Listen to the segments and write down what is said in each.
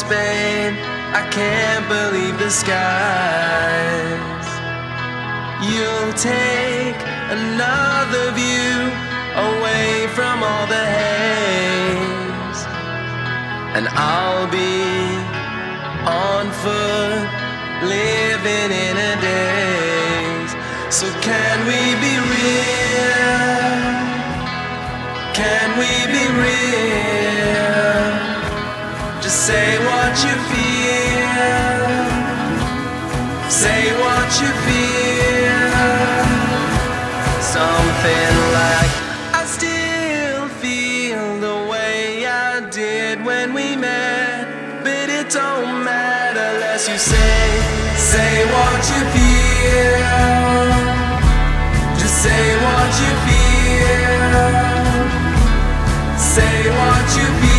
babe. I can't believe the skies. You'll take another view away from all the haze, and I'll be on foot, living in a daze. So can we be real? Can we be real? Say what you feel. Say what you feel. Something like I still feel the way I did when we met. But it don't matter unless you say, say what you feel. Just say what you feel. Say what you feel.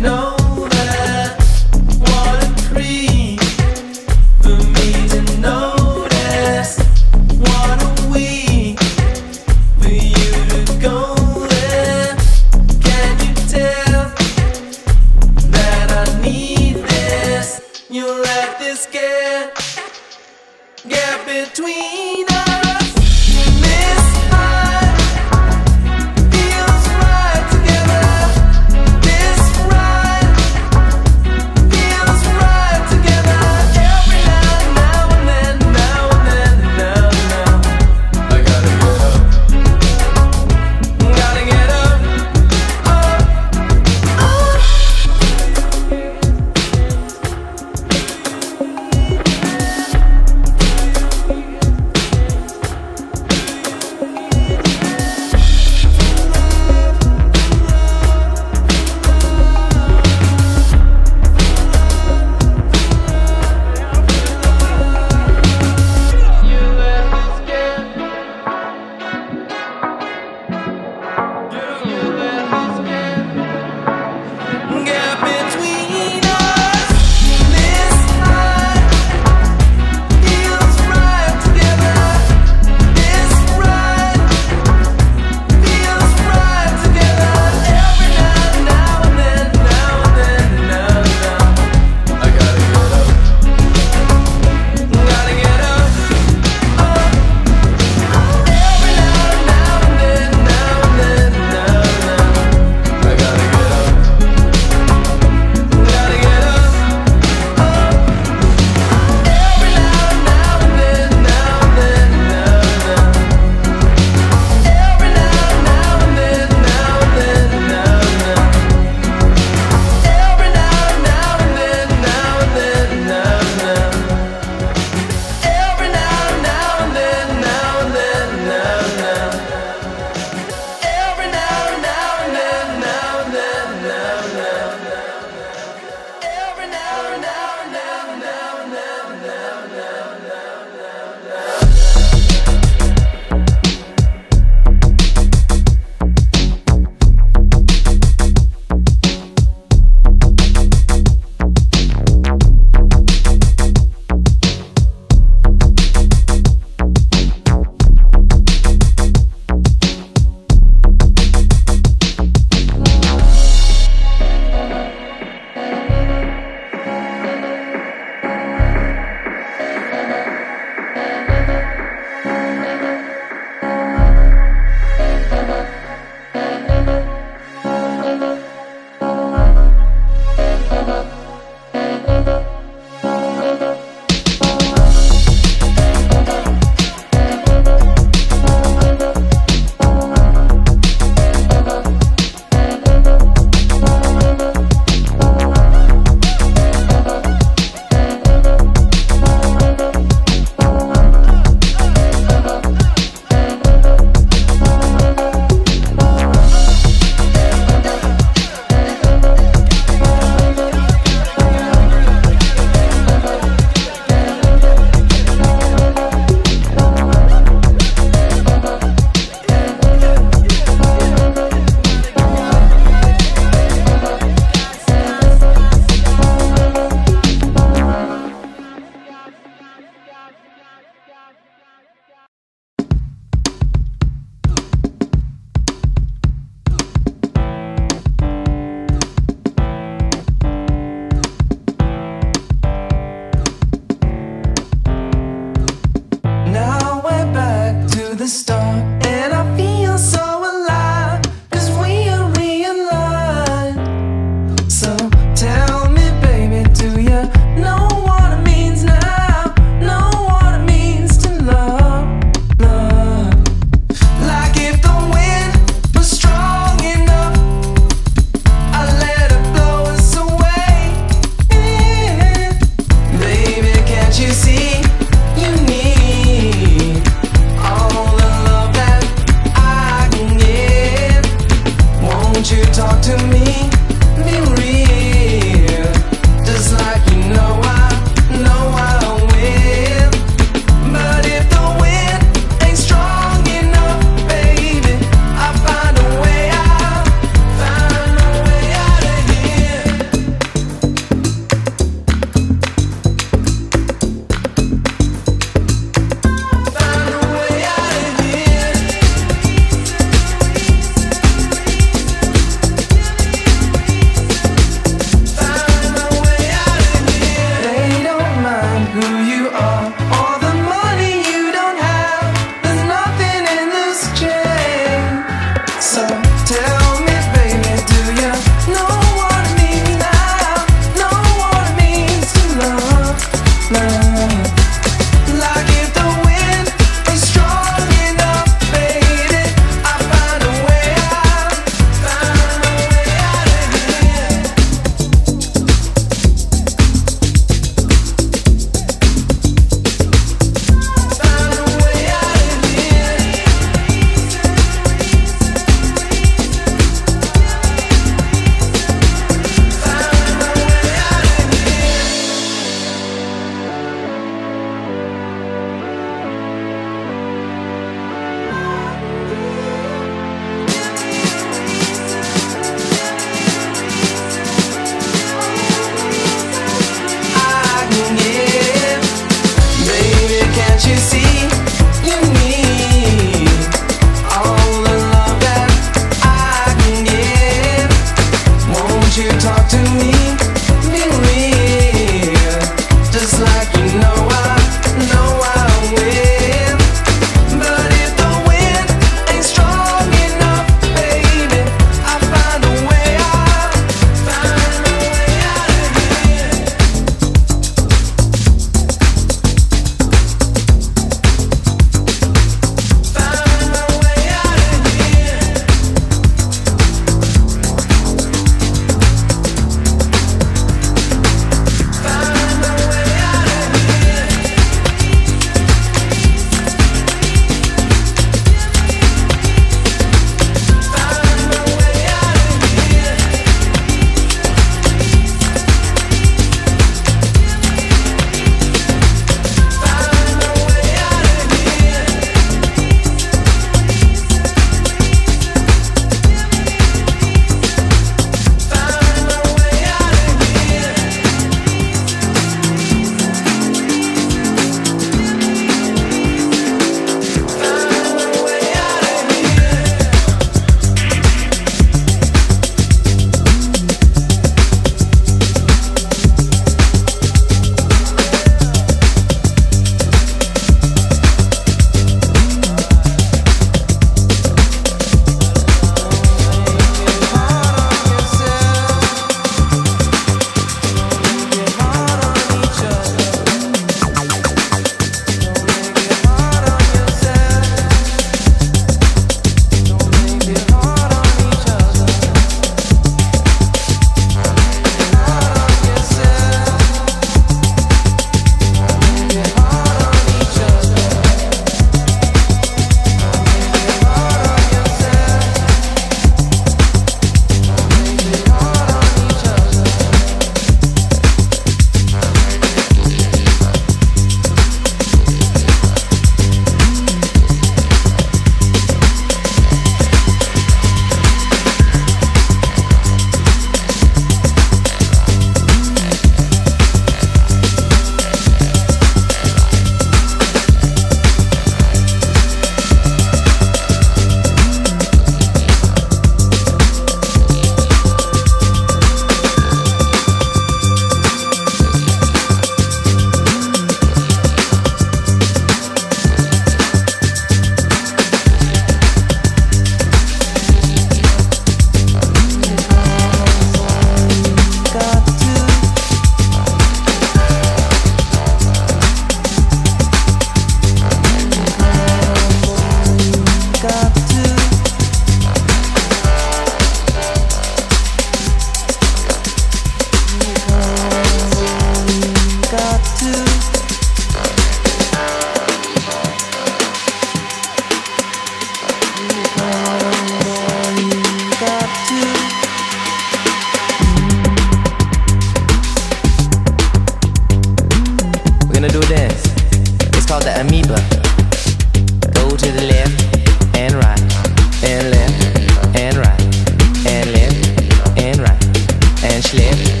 slip.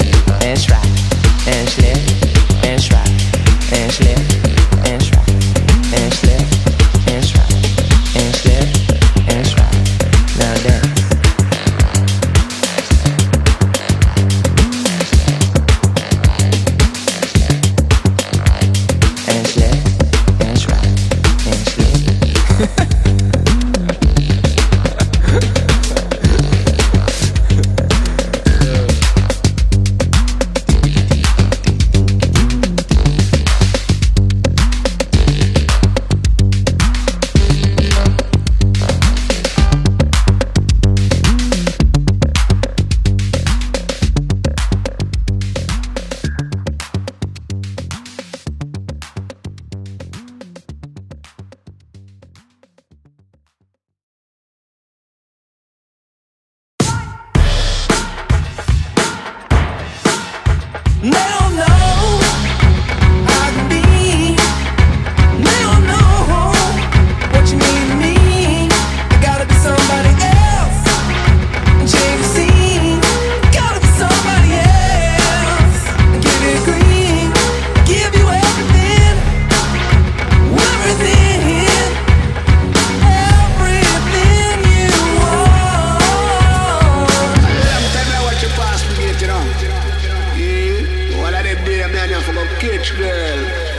nem fogok kétségbe